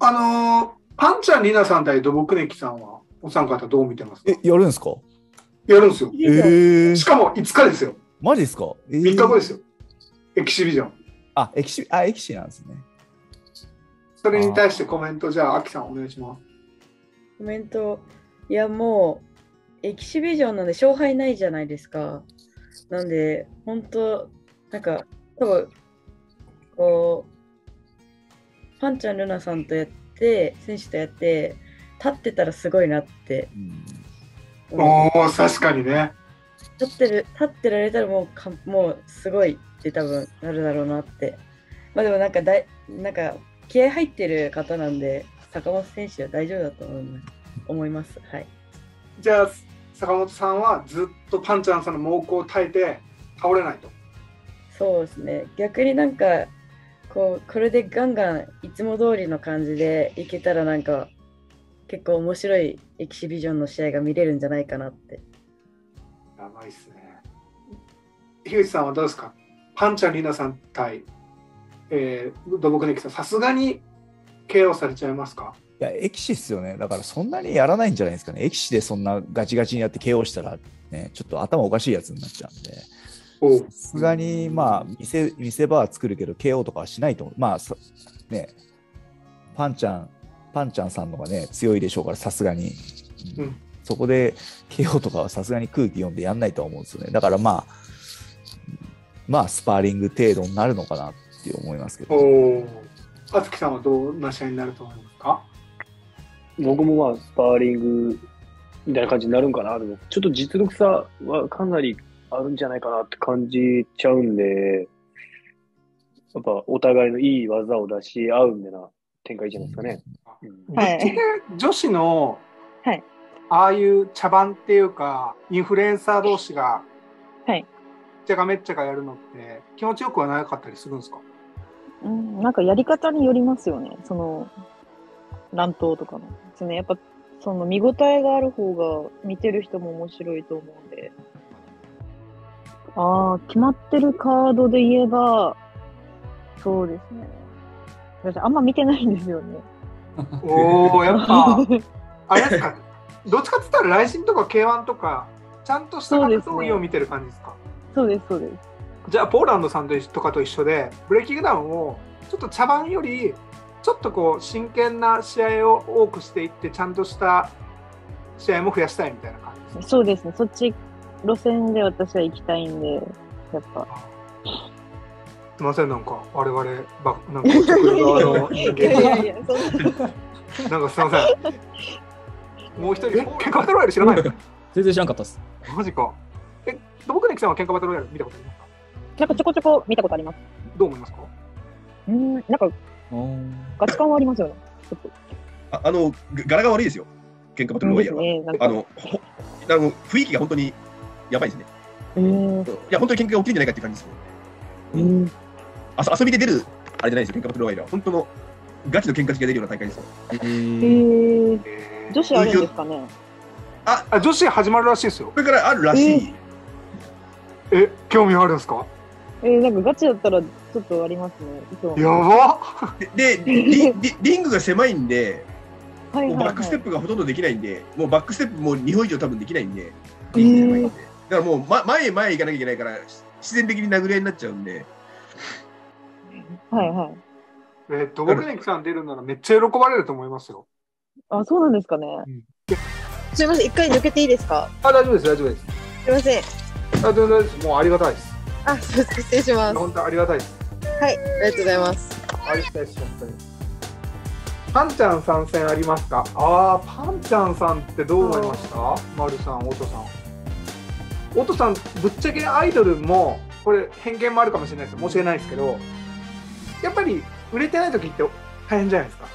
あのーパンちゃんりなさん対土木ネキさんは、お三方どう見てますか？え、やるんですか？やるんですよ。えーし、かも5日ですよ。マジですか、えー3日後ですよ。エキシビジョン。あ、エキシ、あ、エキシなんですね。それに対してコメント、じゃあ、アキさんお願いします。コメント、いやもう、エキシビジョンなんで勝敗ないじゃないですか。なんで、本当なんか、多分こう、パンちゃんルナさんとやって、選手とやって、立ってたらすごいなってうん。おー、確かにね。立ってる、立ってられたらもうか、もうすごいって多分なるだろうなって。まあでもなんかだい、なんか気合入ってる方なんで、坂本選手は大丈夫だと思います。思います。はい。じゃあ、坂本さんはずっとパンちゃんさんの猛攻を耐えて倒れないと。そうですね。逆になんか、こう、これでガンガンいつも通りの感じでいけたらなんか、結構面白いエキシビジョンの試合が見れるんじゃないかなって。やばいっすね。樋口さんはどうですか？パンちゃんりなさん対、えー、土木ネキさん、さすがに KO されちゃいますか？いや、エキシっすよね。だからそんなにやらないんじゃないですかね。エキシでそんなガチガチにやって KO したら、ね、ちょっと頭おかしいやつになっちゃうんで。さすがに、まあ見せ、見せ場は作るけど、KO とかはしないと思う。まあ、さね、パンちゃん、パンちゃんさんのがね、強いでしょうから、さすがに。うんうんそこで KO とかはさすがに空気読んでやんないとは思うんですよね。だからまあ、まあ、スパーリング程度になるのかなって思いますけど。あつきさんはどんな試合になると思いますか？僕もまあ、スパーリングみたいな感じになるんかな。でも、ちょっと実力差はかなりあるんじゃないかなって感じちゃうんで、やっぱお互いのいい技を出し合うみたいな展開じゃないですかね。女子の、はいああいう茶番っていうか、インフルエンサー同士が、はいじゃがめっちゃがやるのって気持ちよくはなかったりするんですか？うん、なんかやり方によりますよね。その、乱闘とかの。ですね。やっぱ、その見応えがある方が見てる人も面白いと思うんで。ああ、決まってるカードで言えば、そうですね。私あんま見てないんですよね。おおやっぱ、あれですか、どっちかって言ったら、ライジンとか K1 とか、ちゃんとした格闘技を見てる感じですか？そうです、そうです。じゃあ、ポーランドさんととかと一緒で、ブレイキングダウンを、ちょっと茶番より、ちょっとこう、真剣な試合を多くしていって、ちゃんとした試合も増やしたいみたいな感じですか？そうですね。そっち路線で私は行きたいんで、やっぱ。すみません、なんか、我々、ばなんか、の人間が、や、そんな。なんかすみません。もう一人、喧嘩バトルロイヤル知らないの？全然知らなかったです。マジか。え、僕ねきさんは喧嘩バトルロイヤル見たことありますか？なんかちょこちょこ見たことあります。どう思いますか？うん、なんかガチ感はありますよね。ちょっと。ああの、が柄が悪いですよ。喧嘩バトルロワイヤルは。ね。なんか、あの、ほあの雰囲気が本当にやばいですね。えー、いや、本当に喧嘩が起きるんじゃないかっていう感じですよ。えー、あそ遊びで出る、あれじゃないですよ、喧嘩バトルロワイヤルは。本当のガチの喧嘩好きが出るような大会ですよ。えー、えー女子あるんですかね？あ、女子始まるらしいですよ。これからあるらしい。え、興味あるんですか？えー、なんかガチだったらちょっとありますね。やばで、でリリリングが狭いんで、はいはい、はい。もうバックステップがほとんどできないんで、もうバックステップもう2本以上多分できないんで、えリングが狭いんーで。だからもう、ま、前へ前へ行かなきゃいけないから、自然的に殴り合いになっちゃうんで、はいはい。えー、土木ネキさん出るならめっちゃ喜ばれると思いますよ。あ、そうなんですかね。すみません、一回抜けていいですか？あ、大丈夫です、大丈夫です。すみません。あ、全然大丈夫です。もうありがたいです。あ、すいません失礼します。本当ありがたいです。はい、ありがとうございます。ありがたいです、本当に。パンちゃん参戦ありますか？ああ、パンちゃんさんってどう思いました？マルさん、オトさん。オトさん、ぶっちゃけアイドルも、これ偏見もあるかもしれないです。申し訳ないですけど、やっぱり売れてない時って大変じゃないですか。